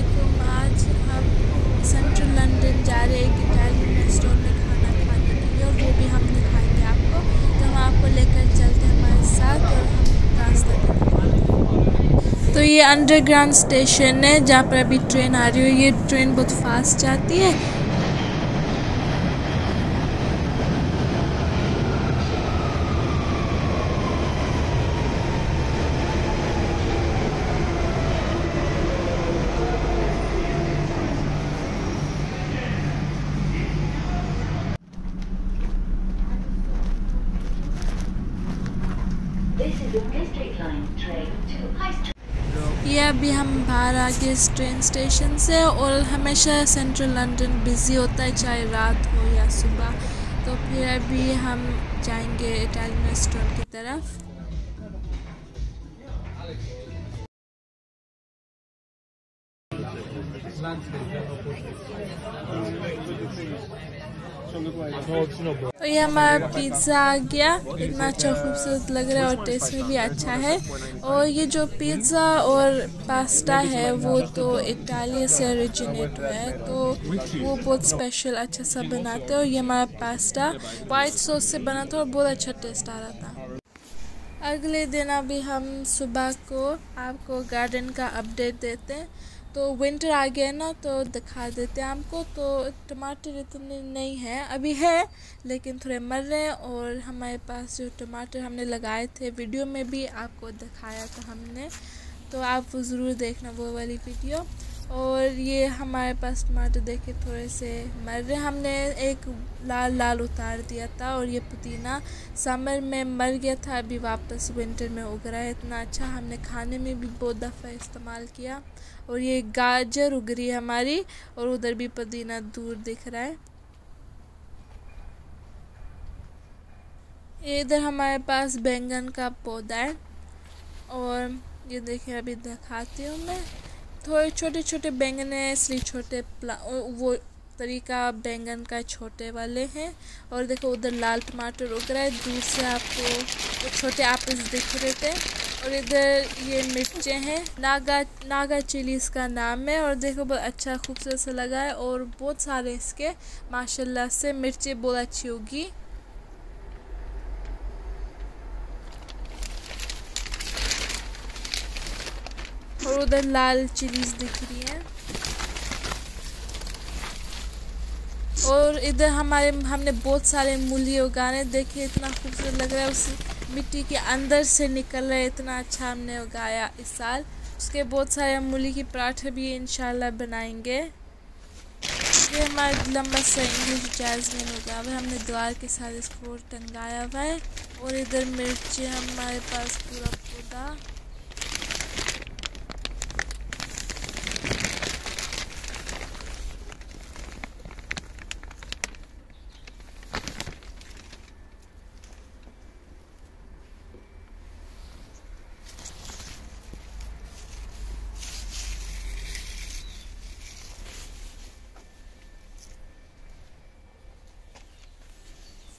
वालेकुम। आज हम सेंट्रल लंदन जा रहे हैं इटालियन रेस्टोरेंट में खाना खाने के लिए, और वो भी हम दिखाएँगे आपको। तो हम आपको लेकर चलते हैं हमारे साथ, और हम रास्ता तो ये अंडरग्राउंड स्टेशन है, जहाँ पर अभी ट्रेन आ रही है। ये ट्रेन बहुत फास्ट जाती है ये अभी हम बाहर आ गए इस ट्रेन स्टेशन से और हमेशा सेंट्रल लंदन बिज़ी होता है, चाहे रात हो या सुबह। तो फिर अभी हम जाएँगे इटालियन रेस्टोरेंट की तरफ़। तो ये हमारा पिज़्ज़ा आ गया। इतना अच्छा खूबसूरत लग रहा है और टेस्ट में भी अच्छा है। और ये जो पिज़्ज़ा और पास्ता है, वो तो इटालिया से ओरिजिनेट हुआ है तो वो बहुत स्पेशल अच्छा सा बनाते हैं और ये हमारा पास्ता वाइट सॉस से बना था और बहुत अच्छा टेस्ट आ रहा था। अगले दिन अभी हम सुबह को आपको गार्डन का अपडेट देते हैं। तो विंटर आ गया ना तो दिखा देते हैं आपको। तो टमाटर इतने नहीं हैं, अभी है, लेकिन थोड़े मर रहे हैं और हमारे पास जो टमाटर हमने लगाए थे वीडियो में भी आपको दिखाया था हमने। तो आप ज़रूर देखना वो वाली वीडियो और ये हमारे पास टमाटर देखे थोड़े से मर रहे हमने एक लाल लाल उतार दिया था और ये पुदीना समर में मर गया था, अभी वापस विंटर में उग रहा है। इतना अच्छा हमने खाने में भी बहुत दफ़ा इस्तेमाल किया और ये गाजर उग रही है हमारी और उधर भी पुदीना दूर दिख रहा है। इधर हमारे पास बैंगन का पौधा है और ये देखिए अभी दिखाती हूँ मैं। थोड़े छोटे छोटे बैंगन है इसलिए छोटे वो तरीका बैंगन का छोटे वाले हैं। और देखो उधर लाल टमाटर उग रहा है, दूर से आपको तो छोटे एप्पल्स दिख रहे थे। और इधर ये मिर्चें हैं, नागा नागा चिली इसका नाम है। और देखो बहुत अच्छा खूबसूरत सा लगा है और बहुत सारे इसके, माशाल्लाह से मिर्चें बहुत अच्छी होगी। और उधर लाल चिलीज दिख रही है और इधर हमारे हमने बहुत सारे मूली उगाने देखे इतना खूबसूरत लग रहा है उस मिट्टी के अंदर से निकल रहा है इतना अच्छा हमने उगाया इस साल उसके बहुत सारे मूली की पराठे भी इंशाल्लाह बनाएँगे ये हमारा लंबा सा इंग्लिश जैजमिन उगा हुआ हमने द्वार के साथ इसको टंगाया हुआ है और इधर मिर्ची हमारे पास पूरा पौधा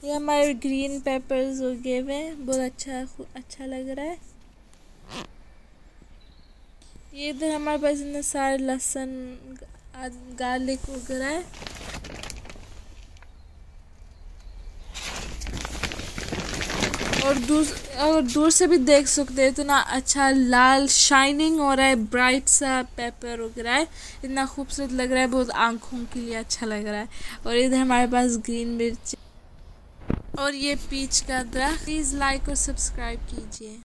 ये हमारे ग्रीन पेपर्स उगे हुए हैं बहुत अच्छा अच्छा लग रहा है। ये इधर हमारे पास इतने सारे लहसुन गार्लिक उग रहा है। और दूर और दूर से भी देख सकते हैं, इतना अच्छा लाल शाइनिंग हो रहा है ब्राइट सा पेपर उग रहा है। इतना खूबसूरत लग रहा है, बहुत आँखों के लिए अच्छा लग रहा है। और इधर हमारे पास ग्रीन मिर्च और ये पीच का दरख्त। प्लीज़ लाइक और सब्सक्राइब कीजिए।